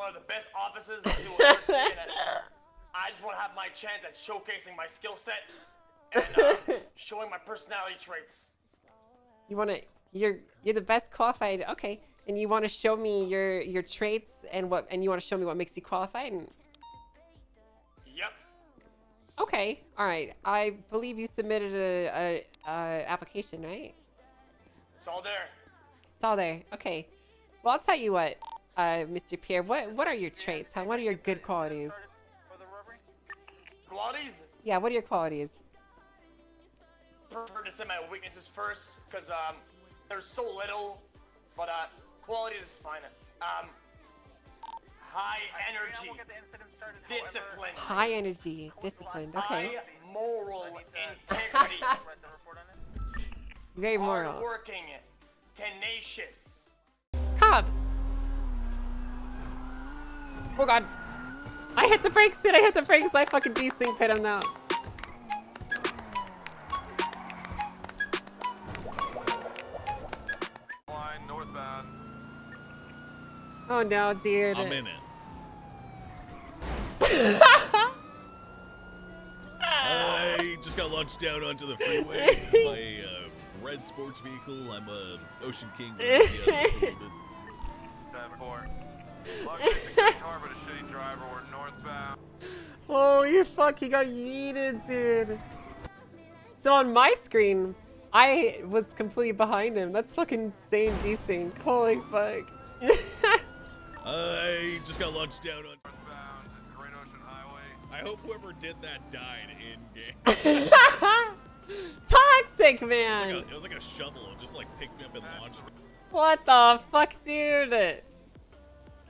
one of the best offices that you'll ever see. I just want to have my chance at showcasing my skill set and uh, showing my personality traits. You want to? You're you're the best qualified. Okay, and you want to show me your your traits and what? And you want to show me what makes you qualified? And Yep. okay, all right. I believe you submitted a, a, a application, right? It's all there. It's all there. Okay. Well, I'll tell you what, uh, Mr. Pierre. What what are your traits? Huh? What are your good qualities? Qualities? Yeah. What are your qualities? prefer to say my weaknesses first because um, there's so little, but uh, quality is fine. Um, high energy, discipline, High energy, disciplined. Okay. high moral integrity, Very moral. hardworking, tenacious. Cops. Oh god. I hit the brakes, dude. I hit the brakes. I fucking desync hit him now. Line northbound. Oh no, dude. I'm in it. I just got launched down onto the freeway. My uh, red sports vehicle. I'm a Ocean King. with the, just a little bit. 10-4. Luck is a good car, but a shitty driver. We're northbound. Holy fuck, he got yeeted, dude. So on my screen, I was completely behind him. That's fucking insane desync. Holy fuck. I just got launched down on. Northbound at Great Ocean Highway. I hope whoever did that died in game. Toxic, Like man. a- it was like a shovel. Just like picked me up and launched me. What the fuck, dude?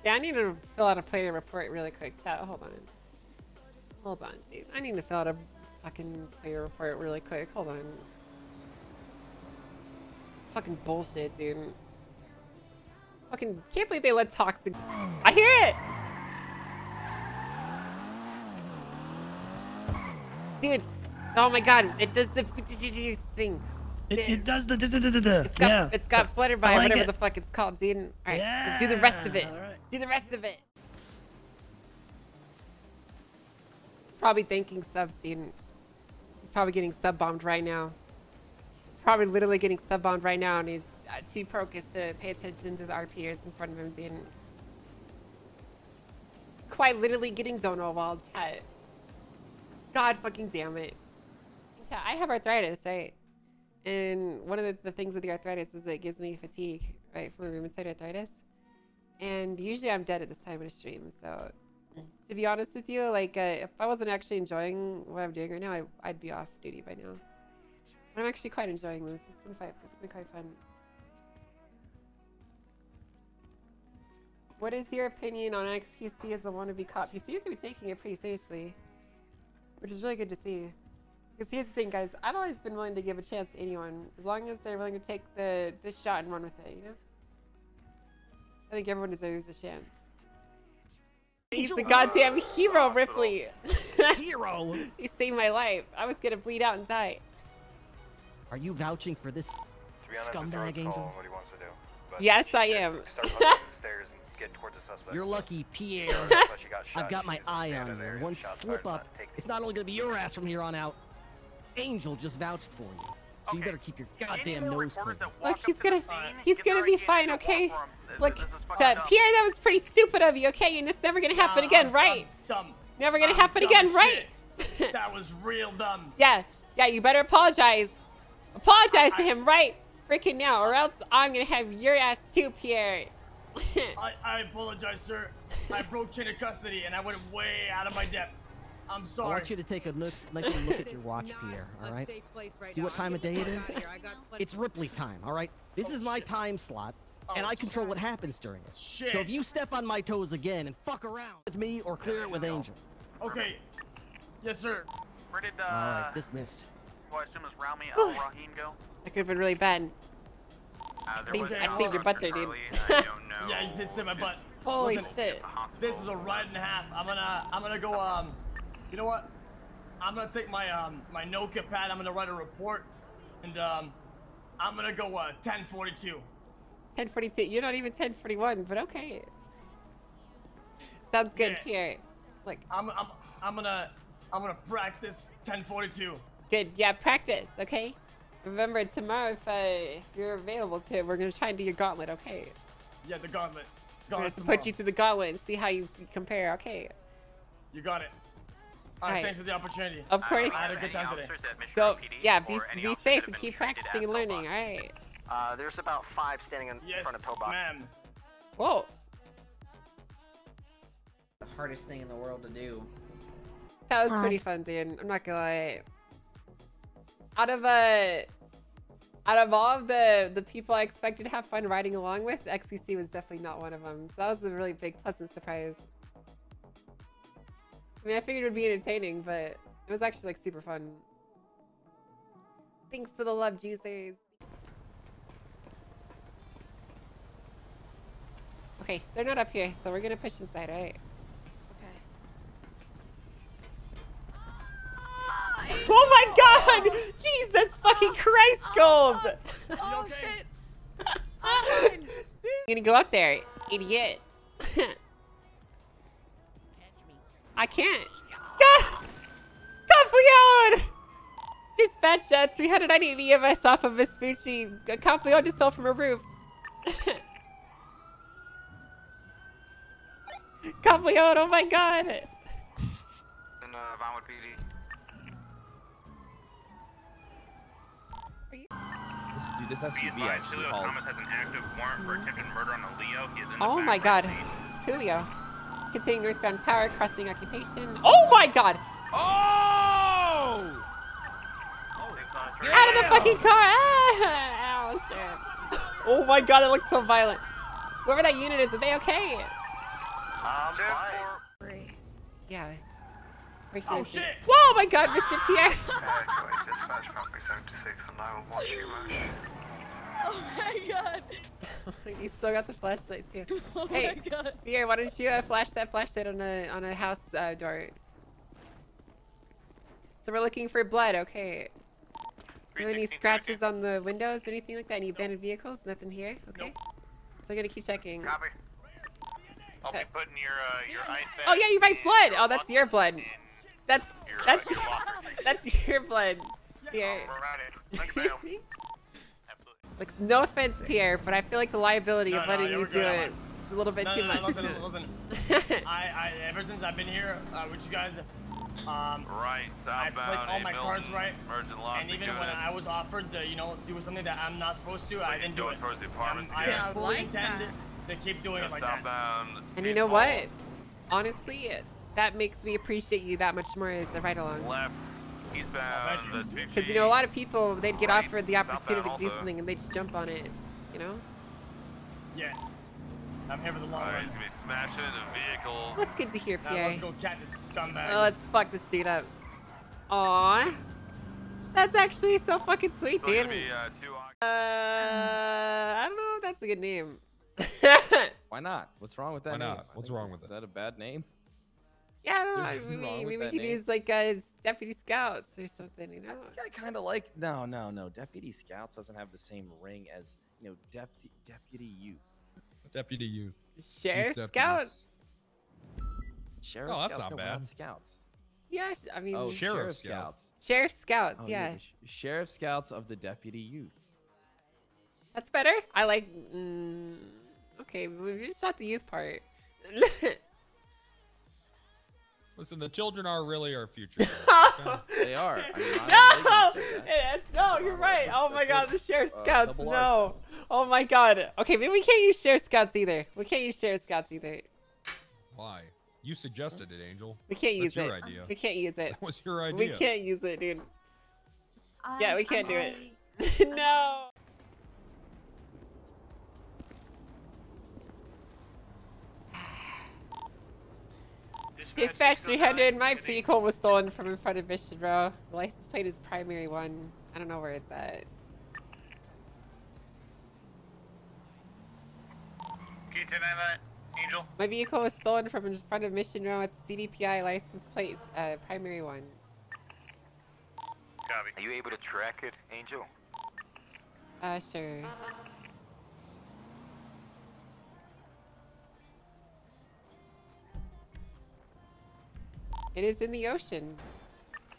Yeah, I need to fill out a player report really quick. Chat, hold on. Hold on, dude. I need to fill out a fucking player report really quick. Hold on. It's fucking bullshit, dude. Fucking can't believe they let toxic. I hear it. Dude, oh my god, it does the thing. It, it does the. It's got, yeah. it's got fluttered by like whatever it. the fuck it's called, dude. All right, do the rest of it. Do the rest of it. He's probably thanking sub student. He's probably getting sub bombed right now. He's probably literally getting sub bombed right now, and he's uh, too focused to pay attention to the RPers in front of him, dude. Quite literally getting dono while chat. God fucking damn it. Chat, I have arthritis, right? And one of the, the things with the arthritis is it gives me fatigue, right, from rheumatoid arthritis. And usually I'm dead at this time of the stream. So, to be honest with you, like, uh, if I wasn't actually enjoying what I'm doing right now, I, I'd be off duty by now. But I'm actually quite enjoying this. It's been quite, it's been quite fun. What is your opinion on XQC as a wannabe cop? He seems to be taking it pretty seriously, which is really good to see. Because here's the thing, guys. I've always been willing to give a chance to anyone, as long as they're willing to take the this shot and run with it. You know. I think everyone deserves a chance. He's the goddamn hero, Ripley. Hero. he saved my life. I was gonna bleed out and die. Are you vouching for this To be honest, it's a scumbag angel? what he wants to do. But Yes, she I am. Start climbing the stairs and get towards the suspect. You're lucky, Pierre. So that's why she got I've got my eye on there you. One slip up, it's not only gonna be your ass from here on out. Angel just vouched for you, so you better keep your goddamn nose clean. Look, he's gonna he's gonna be fine, okay? Look, that Pierre, that was pretty stupid of you, okay? And it's never gonna happen Nah, again, I'm- right? I'm dumb. Never gonna I'm happen again, as right? that was real dumb. Yeah, yeah, you better apologize. Apologize to him right freaking now, or else I'm gonna have your ass too, Pierre. I, I apologize, sir. I broke chain of custody and I went way out of my depth. I'm sorry. I want you to take a look, nice little look at your watch, Pierre. All right. See what time of day it is? It's Ripley time. All right. This is my time slot, and I control what happens during it. Shit. So if you step on my toes again and fuck around with me or clear it with Angel. Okay. Yes, sir. Where did, uh, All right. Dismissed. question was Rami Rahim go? That could have been really bad. Uh, there saved- I no saved your butt there, dude. I don't know. Yeah, you did save my butt. Holy Listen, shit. This was a ride and a half. I'm gonna, I'm gonna go. Um, you know what? I'm gonna take my um, my Nokia pad. I'm gonna write a report, and um, I'm gonna go uh, 1042. 1042. You're not even 1041, but okay. Sounds good, Yeah. Pierre. Like, I'm I'm I'm gonna I'm gonna practice 1042. good. Yeah, practice, okay? Remember, tomorrow, if, uh, if you're available to, we're gonna try and do your gauntlet, okay? Yeah, the gauntlet. We're Gauntlet gonna put you through the gauntlet and see how you compare, okay? You got it. All right, Right. thanks for the opportunity. Of course. I had a good time today. So, yeah, be, be safe and keep practicing and learning, alright? Uh, there's about five standing in Yes, front of Pillbox. ma'am. Whoa. The hardest thing in the world to do. That was pretty fun, dude. I'm not gonna lie. Out of uh, out of all of the the people I expected to have fun riding along with, XQC was definitely not one of them. So that was a really big pleasant surprise. I mean, I figured it would be entertaining, but it was actually like super fun. Thanks for the love, juicers. Okay, they're not up here, so we're gonna push inside, alright? Okay. Oh my god! Jesus fucking Christ, Gold! Oh shit. I'm gonna go up there, idiot. I can't. God! Compleon! Dispatch uh, 390 EMS off of Vespucci. Compleon just fell from a roof. Compleon, oh my god! In uh, Vinewood PD. This, dude, this SUV actually hauls. has an active warrant for attempted murder on a Leo. He is in Oh my god. Julio. Continuing northbound power, crossing occupation. Oh my god! Oh! You're out of the fucking car! Ah! Ow, shit. Oh my god, it looks so violent. Whoever that unit is, are they okay? Um, fine. Yeah. Breaking Oh, shit. Whoa, my god, Mr. Pierre! Dispatch Company 76 and 911 Chumash. Oh my god. you still got the flashlight too. Oh Hey, my god. Pierre, why don't you uh, flash that flashlight on a on a house uh, door? So we're looking for blood. Okay. Are any scratches on the windows, anything like that? Any abandoned vehicles? Nothing here. Okay. So I'm gonna keep checking. Copy. I'll be putting your uh, your ice Oh yeah, you're right. Blood. Oh, that's your blood. That's your, uh, that's your that's your blood. Pierre. Right in. Look at them. Absolutely. Like, no offense, Pierre, but I feel like the liability No, of letting yeah, you do good, I'm it fine. is a little bit No, too no, no, much. listen, listen. I, I, ever since I've been here uh, with you guys, um, Right, I southbound. played all my Milton, cards right, Merging and even when I was offered to, you know, do something that I'm not supposed to, I didn't do it. towards the Um, apartments I again. fully intend to keep doing it like that. southbound. And you know what? Honestly, it, that makes me appreciate you that much more as the ride along. Left, eastbound. thank you. Vespucci. Because you know, a lot of people they'd get Right, offered the opportunity to do something and they just jump on it. You know? Yeah. I'm here for the long Alright, run. he's gonna smashing into vehicles. That's good to hear, Now Pierre. let's go catch a scumbag. Oh, let's fuck this dude up. Aw. That's actually so fucking sweet, Still dude. be uh, Uh, I don't know if that's a good name. Why not? What's wrong with that Why name? not? I What's wrong with Is that a bad name? yeah, I don't know. There's nothing wrong Maybe, maybe we that could name. use like uh, deputy scouts or something, you know? I kind of like. No, no, no. Deputy Scouts doesn't have the same ring as you know deputy deputy youth. Deputy youth. Sheriff deputies. scouts. Sheriff Oh, that's Scouts, not no, bad. Scouts. Yeah, I mean, Oh, Sheriff Sheriff Scouts. Scouts. sheriff scouts. Oh, yeah, sh- Sheriff Scouts of the Deputy Youth. that's better. I like. Mm, okay, we just not the youth part. Listen, the children are really our future. They are. I mean, no, I'm Megan said that. No, you're right. Oh my god, the sheriff uh, scouts. double No. Oh my god. Okay, maybe we can't use sheriff scouts either. We can't use sheriff scouts either. Why? You suggested it, Angel. We can't use That's your it. idea. We can't use it. That was your idea. We can't use it, dude. Yeah, we can't do it. no. Dispatch 300, my vehicle was stolen from in front of Mission Row. The license plate is primary one. I don't know where it's at. Can you turn that, Angel? My vehicle was stolen from in front of Mission Row. It's a CDPI license plate, uh, primary one. Copy. Are you able to track it, Angel? Uh, sure. It is in the ocean.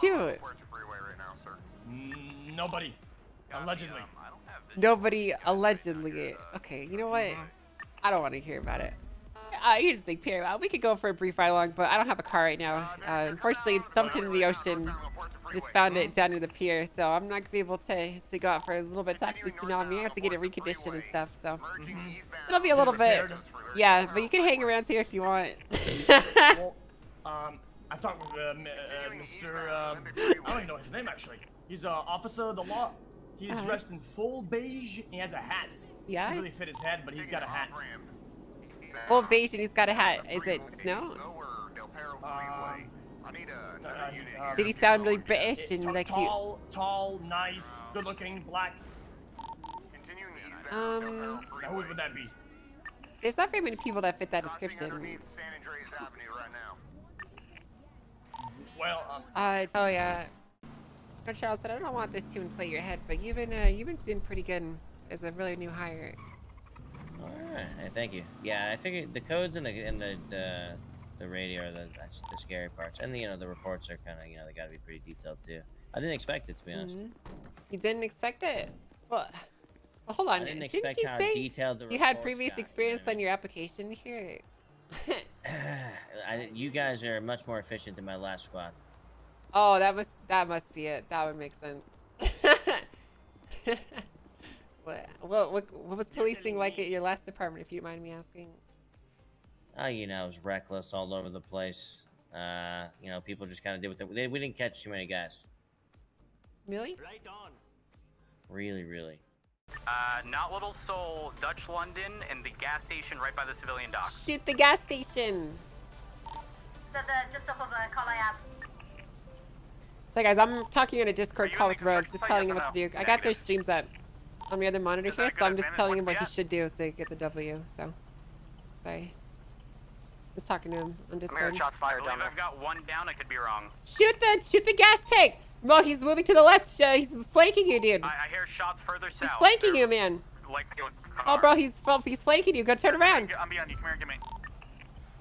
Cute. Mm, nobody. Allegedly. Nobody allegedly. Okay, you know what? I don't want to hear about it. Uh, here's the thing, Pierre. Uh, we could go for a brief ride along, but I don't have a car right now. Uh, unfortunately, it's dumped into the ocean. Just found it down near the pier, so I'm not gonna be able to to go out for a little bit. It's after the tsunami. I have to get it reconditioned and stuff, so it'll be a little bit. Yeah, but you can hang around here if you want. well, um, I talked with uh, uh, Mr. Um, I don't even know his name actually. He's an officer of the law. He's Uh-huh. dressed in full beige. He has a hat. Yeah? Doesn't really fit his head, but he's got a hat. Full beige and he's got a hat. Is it snow? Um, uh, Did he sound really British and like he? tall, tall, nice, good-looking, black. Um, Now, who would that be? there's not very many people that fit that description. Well, um, Uh, oh yeah. No, Charles said I don't want this to inflate your head, but you've been uh, you've been doing pretty good as a really new hire. Alright, thank you. Yeah, I figured the codes and the and the the, the radio are the that's the scary parts, and the, you know the reports are kind of you know they got to be pretty detailed too. I didn't expect it to be honest. Mhm. You didn't expect it. Well, well hold on. I didn't Didn't expect you how say detailed the you had previous got, you experience on your application here? I, you guys are much more efficient than my last squad. Oh, that must that must be it. That would make sense. what, what what what was policing like at your last department, if you don't mind me asking? Oh, you know, it was reckless all over the place. Uh, you know, people just kind of did what they, they. We didn't catch too many guys. Really? Right on. Really, really. Uh, not Little Seoul, Dutch London, and the gas station right by the civilian dock. Shoot the gas station. just off of Carlisle So guys, I'm talking on a Discord call with Rose, just telling him what to do. I got their streams up on the other monitor here, so I'm just telling him what he should do to get the W. So, sorry. Just talking to him on Discord. I believe I've got one down. I could be wrong. Shoot the shoot the gas tank. Well, he's moving to the left. Uh, he's flanking you, dude. I, I hear shots further south. He's flanking you, man. Like, Oh, bro, he's he's flanking you. Go turn around. I'm behind you. Come here, give me.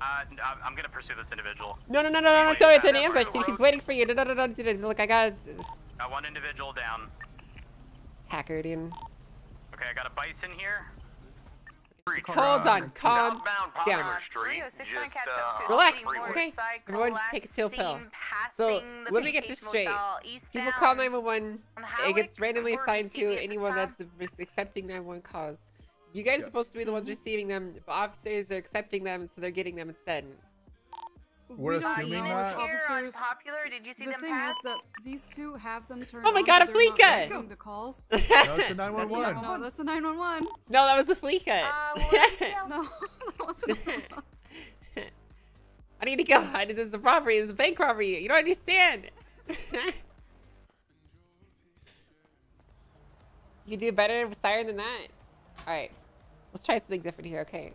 Uh, I'm gonna pursue this individual. No, no, no, no, no, no. Sorry, it's an ambush, dude. He's waiting for you. No, no, no, no. dude, Look, I got Got one individual down. hacker, dude. Okay, I got a bison here. Hold on, calm down. Relax, okay? Everyone just take a chill pill. So, let me get this straight. People call 911, it gets randomly assigned to anyone that's accepting 911 calls. You guys are supposed to be the ones receiving them, but officers are accepting them, so they're getting them instead. We're assuming that. Officers, popular. Did you see the them thing pass? is that these two have them turned Oh my on, god, a but they're not Fleeka! making The calls. No, it's a 911. No, that's a 911. No, that was a Fleeka. Uh, no, that wasn't. a- I need to go. I did this is a robbery. This is a bank robbery. You don't understand. you do better with siren than that. All right, let's try something different here. Okay.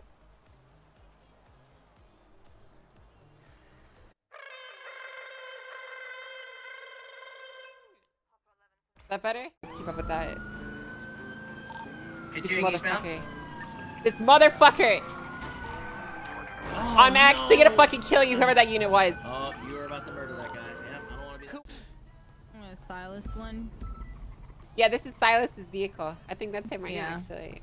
That better? Let's keep up with that. Did This you engage now? motherfucker. This motherfucker. Oh, I'm actually gonna fucking kill you, whoever that unit was. Oh, you were about to murder that guy. Yeah, I don't want to be. Cool. Silas one. Yeah, this is Silas's vehicle. I think that's him right Yeah. now, actually.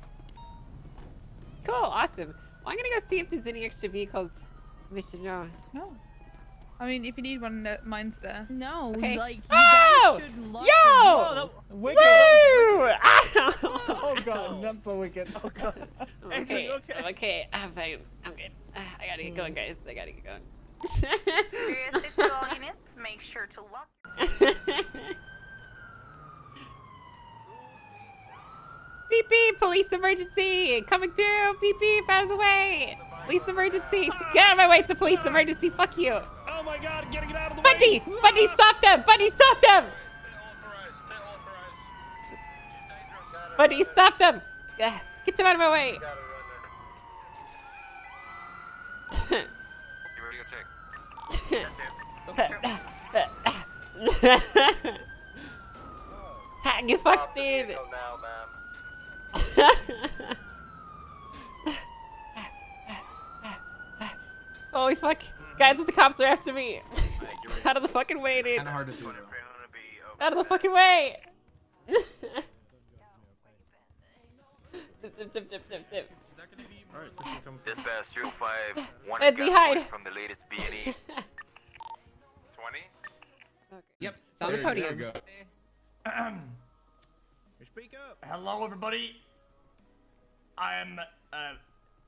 Cool, awesome. Well, I'm gonna go see if there's any extra vehicles we should know. No. I mean, if you need one, mine's there. No, Okay. like you oh! guys should love Yo! your vehicles. Woo! Ow! Oh god, not so wicked. Oh god. okay, okay, I'm fine. I'm good. Uh, I gotta get going, guys. I gotta get going. Seriously, to all units, make sure to lock. Beep beep! Police emergency! Coming through! Beep beep! Out of the way! Police emergency! Get out of my way! It's a police emergency! Fuck you! Oh my god, gotta get out of the way. Bundy! Bundy, stop them! Bundy, stop them! Bundy, stop them! Yeah, Get them out of my way! Ha, Get fucked, dude! Holy fuck. Guys, the cops are after me. Out of the fucking way, dude. Kind of hard to do. Out of the fucking way. Zip, zip, zip, zip, zip, zip. Dispatch 05, one Let's see, hide. from the latest B&E. 20? Yep. It's on the podium. Speak up. Hello, everybody. I'm uh,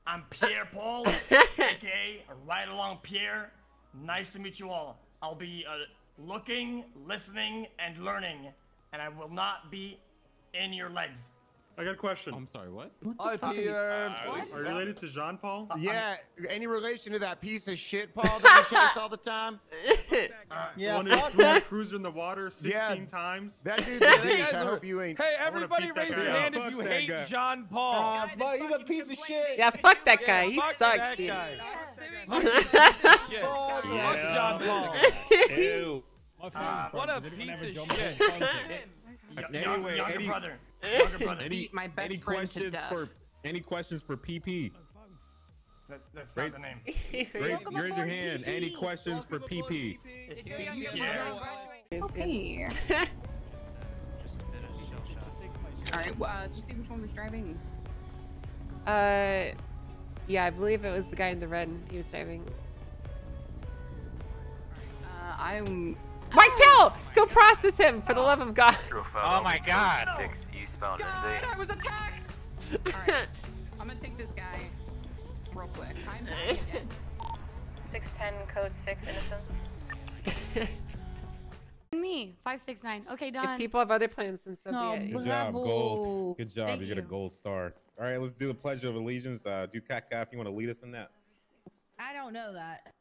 I'm Pierre Paul, aka Right Along Pierre. Nice to meet you all. I'll be uh, looking, listening, and learning, and I will not be in your legs. I got a question. I'm sorry, what? Hi, Pierre. What? Are you related to Jean Paul? Uh, yeah, any relation to that piece of shit, Paul, that you chase all the time? Yeah, one who threw my cruiser in the water 16 Yeah, times. That dude's Yeah, a you guys I hope you ain't. Hey, everybody raise your up. hand if you that hate guy. Jean Paul. but he's a piece of shit. Yeah, fuck that guy. He fuck sucks, that dude. guy. Shit. yeah. Fuck Jean Paul. Ew. What a piece of shit. Anyway, younger brother. Younger brother. any, my best any friend to questions death. for any questions for PP? That, that's Raise- not the name. Raise, raise your hand. Any questions for PP? It's Pierre. Okay. All right. Well, uh, did you see which one was driving? Uh, yeah, I believe it was the guy in the red. He was driving. Uh, I'm. Martel, go process him for the love of God. Oh my God. Six eastbound God, NZ. I was attacked. All right. I'm gonna take this guy real quick. I'm back again. 610 code 6 innocence. Me, 569. Okay, If done. people have other plans, then so No, be it. Good job, gold. Good job. Thank you get a gold star. All right, let's do the Pledge of Allegiance. Uh, do Kaka if you want to lead us in that. I don't know that.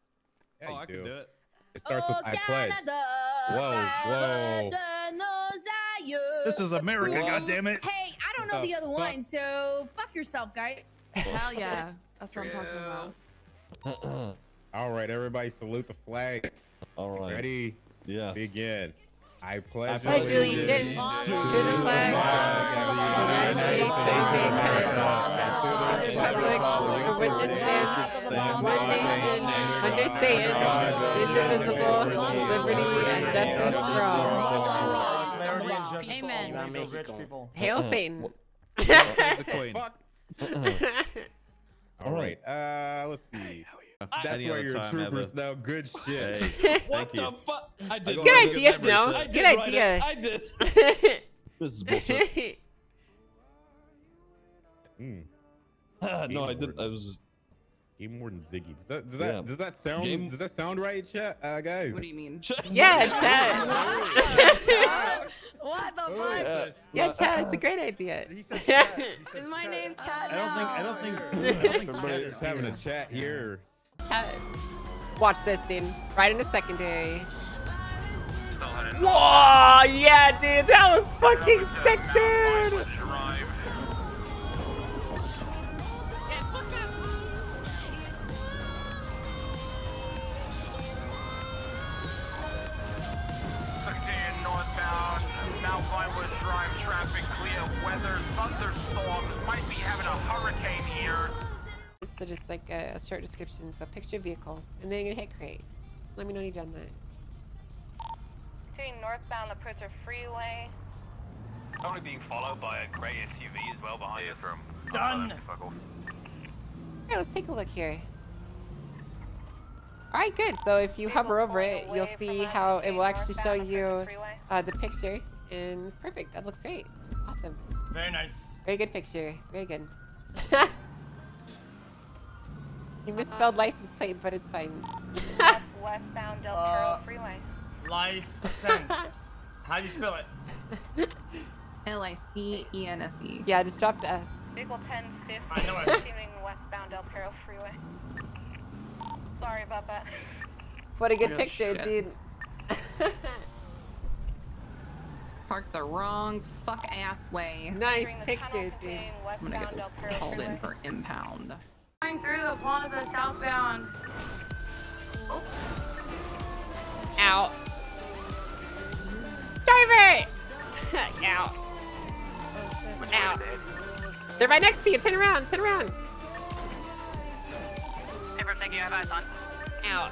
Yeah, oh, you I can do it. It starts with oh, I pledge. Canada, Whoa, whoa. Canada knows that you- This is America, Ooh. goddammit. Hey, I don't know What the the other fuck? one, so fuck yourself, guy. Hell yeah. That's what I'm talking about. All right, everybody, salute the flag. All right. Ready? Yes. Begin. I pledge, pledge allegiance to the flag of the United States of America, to the republic for which it stands, one nation, under Satan, indivisible, liberty and justice for all. Clarity and justice for all. Amen. We the rich people. Hail Satan. Save the queen. All right. Uh, let's see. That's Any why other you're a time, trooper, Heather. Snow. Good shit. Hey, What thank the fuck? I did. Good idea, Snow. Good idea. write. I did. This is bullshit. Mm. no, I didn't. I was. Game Warden Ziggy. Does that does that Yeah. does that sound Game- does that sound right, chat, uh, guys? What do you mean? Yeah, Chad. What the Oh, fuck? yeah. Yeah, Chad, it's a great idea. Is my name Chad? I don't think I don't think I don't think everybody's having a chat here. Chad. Watch this, dude. Right in into secondary. Whoa, yeah, dude, that was fucking sick, dude. So just like a, a short description. So picture vehicle, and then you're gonna hit create. Let me know when you've done that. Doing northbound approach freeway. Only being followed by a grey SUV as well behind us. From Done. All right, let's take a look here. All right, good. So if you hover over it, you'll see how it will actually show you uh, the picture, and it's perfect. That looks great. Awesome. Very nice. Very good picture. Very good. you misspelled license plate, but it's fine. Westbound Del Uh, Perro freeway. License. How do you spell it? L I C E N S E. yeah, just drop the S. Vehicle 1050 I know it. continuing westbound Del Perro freeway. Sorry about that. What a good Real picture, shit. dude. Parked the wrong fuck ass way. nice Entering the picture, tunnel dude. continuing I'm gonna get this Del Perro called in freeway. for impound. Going through the plaza southbound. Out. Driver! Out. Out. They're right next to you. Turn around. Turn around. Hey, thank you. Have eyes on. Out.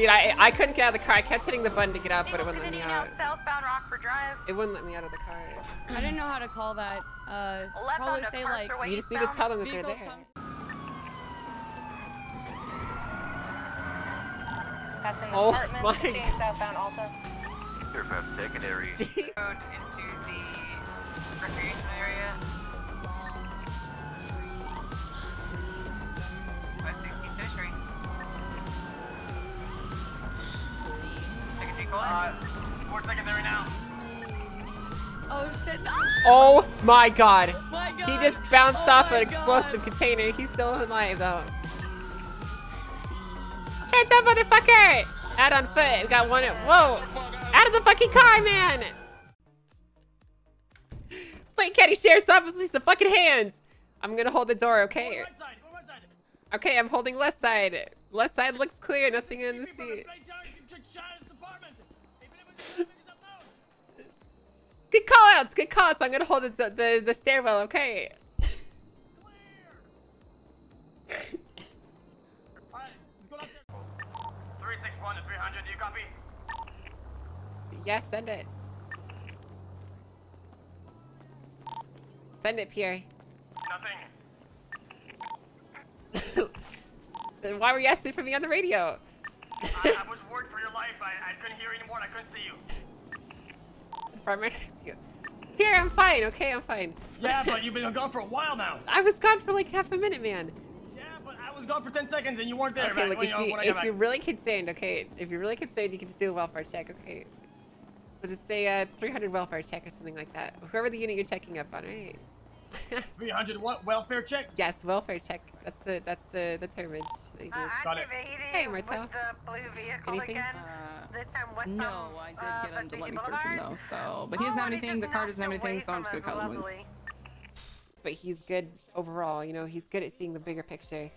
Dude, I I couldn't get out of the car. I kept hitting the button to get out, but it wouldn't let me out. Southbound Rockford Drive. It wouldn't let me out of the car. I didn't know how to call that. Uh, Left probably say like. You just need to tell them that they're there. Passing Oh apartments, my continuing southbound Alta. Fairfax Secondary. Into the recreation area. Uh, four seconds there now. Oh shit! No! Oh my god. My He just bounced Oh off an explosive God. container. He's still alive though. Hands up, motherfucker! Out on foot. We got one. Whoa! Out of the fucking car, man! Wait, County Sheriff's Office, release the fucking hands! I'm gonna hold the door, okay? Right side, right side. Okay, I'm holding left side. Left side looks clear, nothing in the seat. Good call outs, good call outs. I'm gonna hold the, the, the stairwell, okay? Alright, let's go downstairs. 361 to 300, do you copy? Yes, send it. Send it, Pierre. Nothing. Then why were you asking for me on the radio? I, I was worried for your life. I, I couldn't hear anymore and I couldn't see you. Pierre, I'm fine, okay? I'm fine. Yeah, but you've been gone for a while now. I was gone for like half a minute, man. Yeah, but I was gone for 10 seconds and you weren't there. Okay, look, when, if, you, you, when I if you're really concerned, okay, if you're really concerned, you can just do a welfare check, okay? So just say uh, 300 welfare check or something like that. Whoever the unit you're checking up on, right? 300 what? Welfare check? Yes, welfare check. That's the that's the the termage. that you Uh. Got it. activating Hey, Martel. with the blue vehicle Anything? again. Uh, This time west no, on, I did uh, get him to let me search him though. So, but he doesn't Oh, have anything. The just car doesn't have anything, so I'm just gonna cut him loose. But he's good overall. You know, he's good at seeing the bigger picture.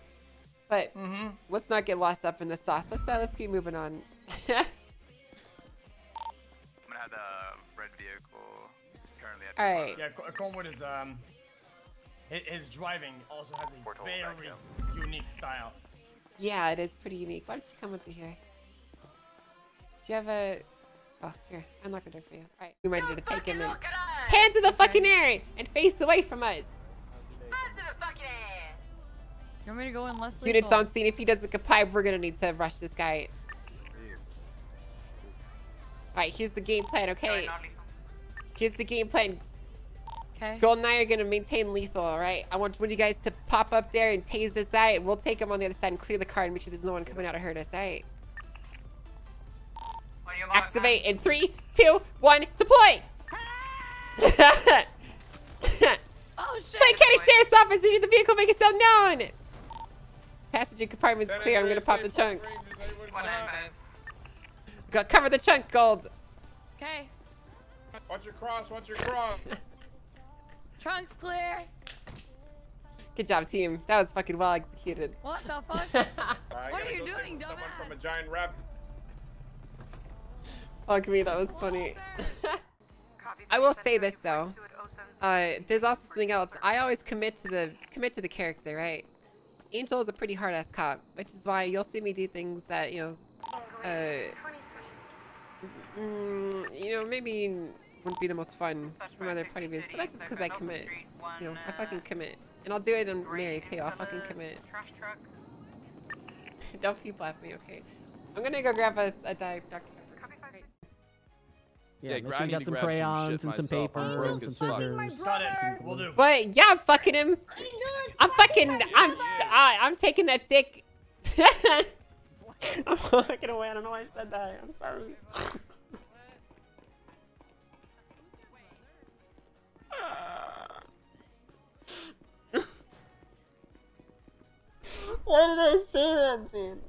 But Mm-hmm. let's not get lost up in the sauce. Let's uh, let's keep moving on. I'm gonna have the red vehicle currently at All right. Yeah, Cornwood is, um, his, his driving also has a very unique style. yeah, it is pretty unique. Why don't you come with me here? Do you have a? Oh, here. I'm not gonna do it for you. All right. We might need to take him in. Look at us. Hands in the fucking air and face away from us. Hands to the fucking air. You want me to go in less Units lethal? on scene. If he doesn't comply, we're gonna need to rush this guy. All right. Here's the game plan. Okay. Here's the game plan. Okay. Gold and I are gonna maintain lethal, all right? I want one of you guys to pop up there and tase this guy. We'll take him on the other side and clear the car and make sure there's no one coming out to hurt us, all right? What do you? Activate in three, two, one, deploy! Oh shit! Wait, County Sheriff's Office, if the vehicle make yourself known! Passenger compartment's clear, I'm gonna pop the trunk. Go, cover the trunk, Gold. Okay. Watch your cross, watch your cross. Trunk's clear. Good job, team. That was fucking well executed. What the fuck? I What are you go save doing, Someone from a dumbass? giant rap. Fuck me, that was funny. I will say this though. 2 at 07. Uh, there's also something else. I always commit to the commit to the character, right? Angel is a pretty hard ass cop, which is why you'll see me do things that you know, uh, mm, you know, maybe wouldn't be the most fun from other point of views. But that's just because I commit. You know, I fucking commit, and I'll do it on Mary too. I'll fucking commit. Trash truck. Don't people at me, okay? I'm gonna go grab a, a dive, Dr. Yeah, Yeah, make sure you got some grab some crayons and some paper and some as scissors. Got it. We'll do. But yeah, I'm fucking him. I'm fucking. I'm. I, I'm taking that dick. I'm walking away. I don't know why I said that. I'm sorry. Why did I say that, dude?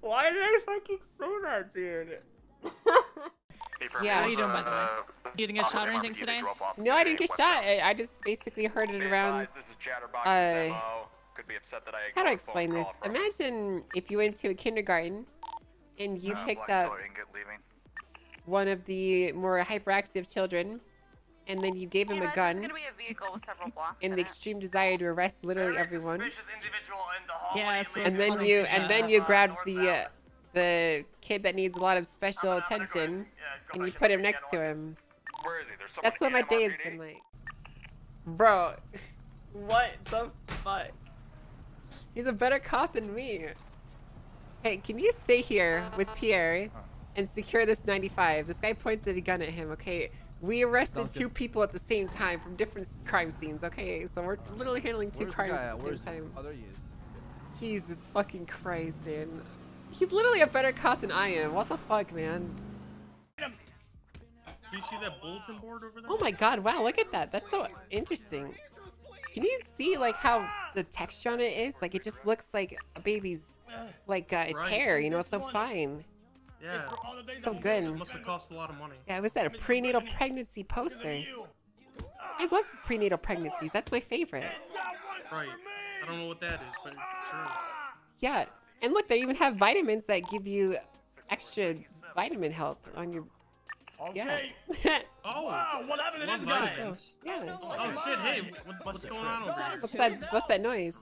Why did I fucking say that, dude? Yeah. How you doing, by the way? You didn't get shot or anything today? No, I didn't get shot. I, I just basically heard it around. This is Chatterbox Uh, demo. Could be upset that I How do I ignored the phone explain this? Imagine if you went to a kindergarten and you Uh, picked up color ingot leaving. one of the more hyperactive children and then you gave him a gun gonna be a vehicle with several blocks in in the extreme desire to arrest literally everyone. Yes. And then you and then you grabbed the uh, the kid that needs a lot of special attention and you put him next to him. Where is he? There's That's what my day has been like. Bro, what the fuck? He's a better cop than me. Hey, can you stay here with Pierre and secure this 95? This guy points at a gun at him, okay? We arrested two people at the same time from different crime scenes, okay? So we're literally handling two Where's crimes at at? the Where's same time. the other use? Jesus fucking Christ, dude. He's literally a better cop than I am. What the fuck, man? Do you see that bulletin board over there? Oh my god, wow, look at that. That's so interesting. Can you see like how the texture on it is? Like it just looks like a baby's like uh, its Right. hair, you know, it's so fine. Yeah. So good. It must have cost a lot of money. Yeah, it was that a prenatal pregnancy poster. I love prenatal pregnancies. That's my favorite. Right. I don't know what that is, but sure. Yeah. And look, they even have vitamins that give you extra vitamin health on your Yeah. Oh, wow, what happened to this guy? Yeah. Oh shit! Hey, what, what's going on over there? What's that what's that noise?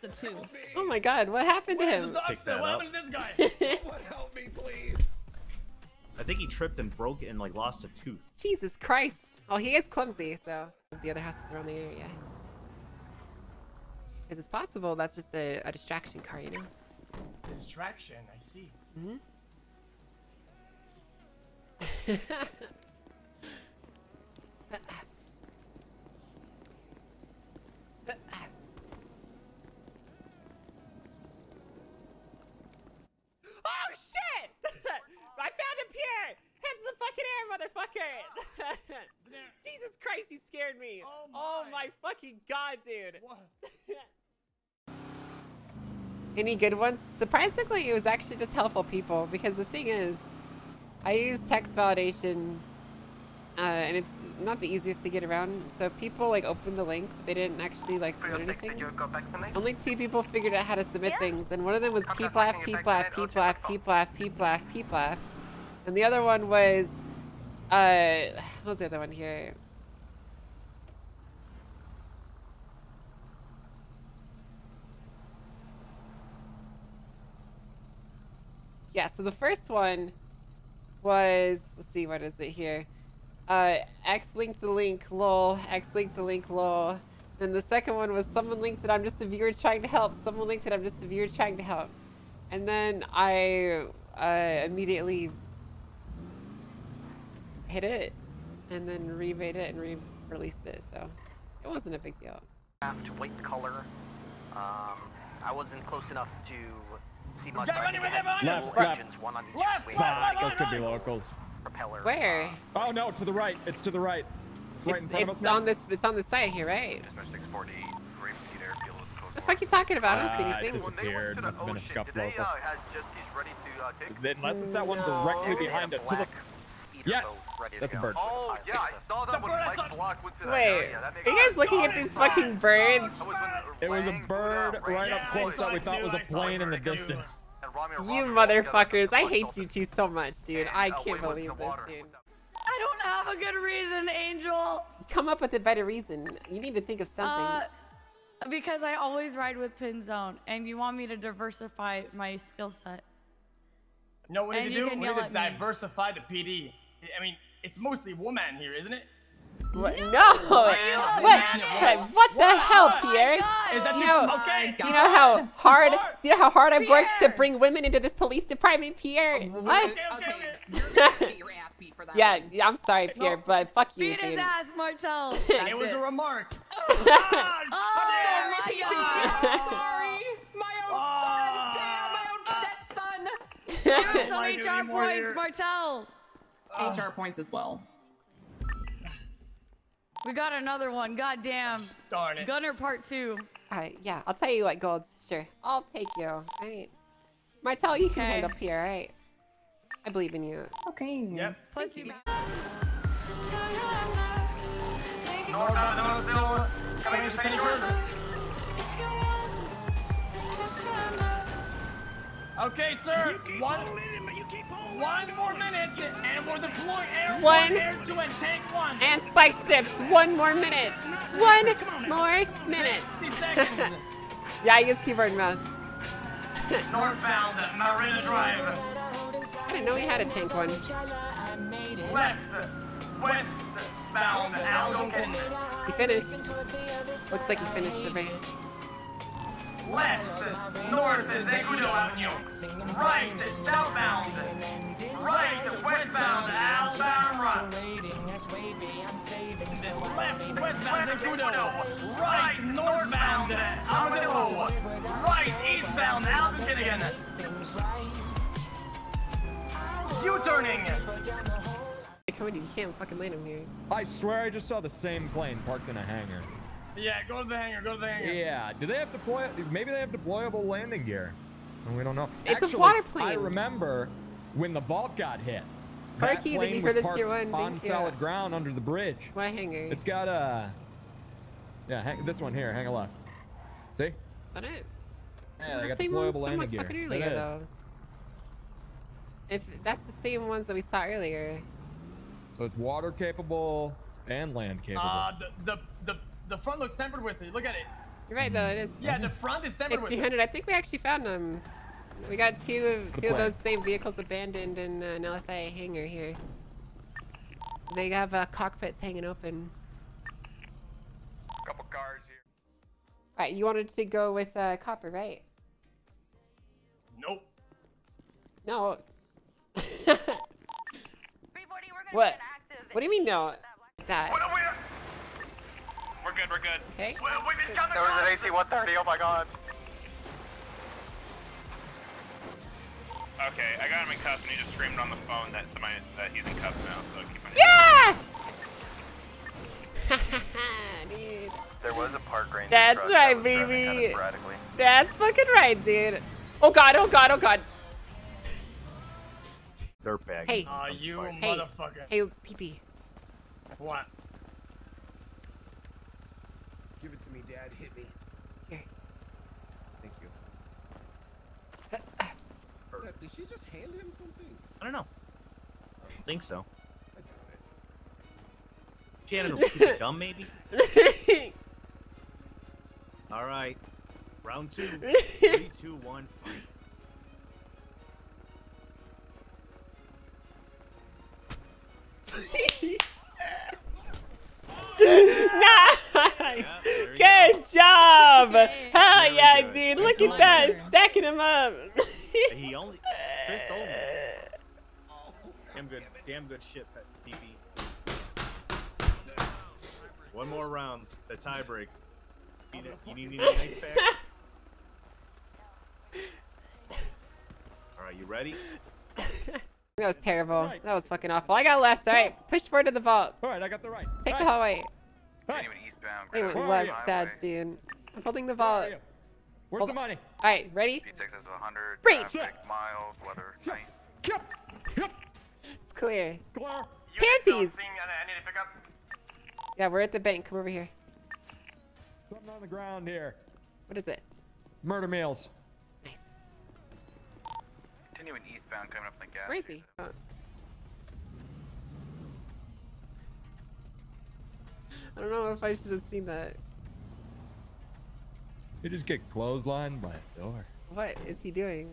That's a two. Oh my god, what happened to him? Pick that What up. happened to this guy? help me, please. I think he tripped and broke and like lost a tooth. Jesus Christ. Oh, he is clumsy, so the other houses around the area. Because it's possible that's just a, a distraction car, you know? Distraction, I see. hmm oh shit! I found him here! Hands in the fucking air, motherfucker! Jesus Christ, he scared me! Oh my, fucking god, dude! Any good ones? Surprisingly, it was actually just helpful people because the thing is, I use text validation, uh, and it's not the easiest to get around. So people like opened the link, but they didn't actually like submit anything. Only two people figured out how to submit things, and one of them was peeplaff, peeplaff, peeplaff, peeplaff, peeplaff, peeplaff, and the other one was, uh, what was the other one here? Yeah, so the first one was let's see what is it here? Uh X linked the link, lol, X linked the link, lol. Then the second one was someone linked it, I'm just a viewer trying to help. Someone linked it, I'm just a viewer trying to help. And then I uh, immediately hit it and then remade it and re-released it. So it wasn't a big deal. to white color. Um, I wasn't close enough to see much. got but I anyone think it there had behind one on each Left, wing. left, Those could be locals. Propeller. Where? Oh no, to the right. It's to the right. It's right in It's, front it's us. on this. It's on the site here, right? 648, Grapeseed Airfield is code The fuck are you talking about? I don't see Ah, it anything. disappeared. Must have been a scuffed They local. uh, had just he's ready to uh. Then- Unless it's that one directly behind us. To the. Yes, that's a bird. Oh yeah, I saw that when Mike Block went to that Wait, area. That are you guys looking at these fucking birds? It was a bird right up close that we thought was a plane in the distance. You motherfuckers! I hate you two so much, dude. I can't believe this, dude. I don't have a good reason, Angel. Come up with a better reason. You need to think of something. Uh, because I always ride with Pinzone, and you want me to diversify my skill set. No, we need And to you do. can We yell need to at me. diversify the PD. I mean, it's mostly woman here, isn't it? What? No! What? What? What the hell, oh Pierre? Is that you you? know, Okay. you know how hard, you know how hard I've worked to bring women into this police department, Pierre. What? Yeah, yeah, I'm sorry, Pierre, but fuck you, Beat his dude. ass, Martel. it was a remark. oh, oh my god. Sorry. My own son. Damn, my own ah. cadet son. Give him some HR points, your- Martel. HR ah. points as well. We got another one. God damn. Darn it. Gunner part two. Alright, yeah, I'll tell you what, Gold. Sure, I'll take you. Alright. Martel, you can Okay. handle Pierre, alright? I believe in you. Okay. Yep. Pussy. Okay, sir. One, one more minute, and we're deploying air one. Air two and tank one. And spike strips. One more minute. One more minute. 60 seconds. yeah, I use keyboard and mouse. Northbound Marina Drive. I didn't know we had a tank one. Left. Westbound Algonquin. He finished. Looks like he finished the race. Left. North Zancudo Avenue. Right. Southbound. Right. Westbound Alhambra. Left. Westbound Zancudo. Right. Northbound Armadillo. Right. Eastbound Algonquin again. U-turning. Cody, you can't fucking land him here. I swear I just saw the same plane parked in a hangar. Yeah, go to the hangar. Go to the hangar. Yeah. Do they have deploy? Maybe they have deployable landing gear. And we don't know. It's a water plane. I remember when the vault got hit. Parky, that thank plane you was for the parked tier one, on thank you. solid ground under the bridge. Why hanger? It's got a. Yeah, hang, this one here. Hang a left. See? Is that it? Yeah, It's they the got same one deployable somewhat landing gear. fucking earlier is. though. If that's the same ones that we saw earlier. So it's water capable and land capable. Uh, the, the, the, the front looks tempered with it. Look at it. You're right though, it is. Yeah, the front is tempered It's with it. 300. I think we actually found them. We got two of two of those same vehicles abandoned in uh, an LSI hangar here. They have uh, cockpits hanging open. Couple cars here. Right, you wanted to go with uh, copper, right? Nope. No. what? What do you mean no? That. We're good, we're good. Okay. There was an AC-130, oh my god. Okay, I got him in cuffs and he just screamed on the phone that somebody that he's in cuffs now, so keep an Yeah! dude. There was a park ranger That's right, that was driving kind of baby. That's fucking right, dude. Oh god, oh god, oh god. Dirtbag. Hey. Aw, you Hey. motherfucker. Hey, PP. What? Give it to me, Dad. Hit me. Here. Thank you. Dad, did she just hand him something? I don't know. I think so. She had a piece of gum, maybe? All right. Round two. Three, two, one, fight. nice! Good job! Hell yeah, dude! Look at that! Stacking him up! he only. Chris only. Damn good. Damn good shit, Pet DB. One more round. The tiebreak. You need, a- you need any ice pack? All right, you ready? That was terrible. That was fucking awful. I got left. All right, push forward to the vault. All right, I got the right. Take the hallway. Anyone eastbound, They went grab left, the sad highway. dude. I'm holding the vault. Where's Hold the money? All right, ready? Speed takes us to 100, Brace. miles, weather, night. It's clear. Clear. Panties. Thing, I need to pick up. Yeah, we're at the bank. Come over here. Something on the ground here. What is it? Murder meals. Continuing eastbound, coming up the gas. Where is he? Oh. I don't know if I should have seen that. You just get clotheslined by a door. What is he doing?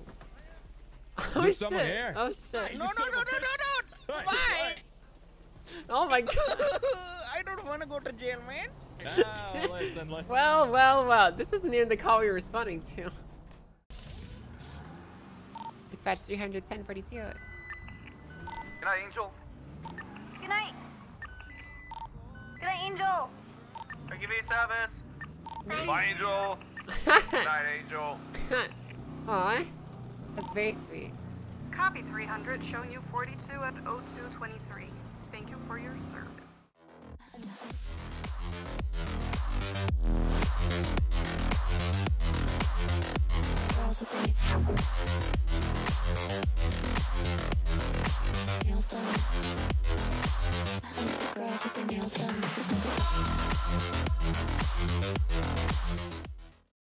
Oh There's shit! someone here. Oh shit! No, no, no, no, no, no! Why? Oh my god! I don't want to go to jail, man. Ah, listen, listen. Well, well, well. This isn't even the call we were responding to. Dispatch 31042. Good night, Angel. Good night. Good night, Angel. Thank you, service. Bye, Angel. Good night, Angel. Aw, that's very sweet. Copy 300, showing you 42 at 0223. Thank you for your service.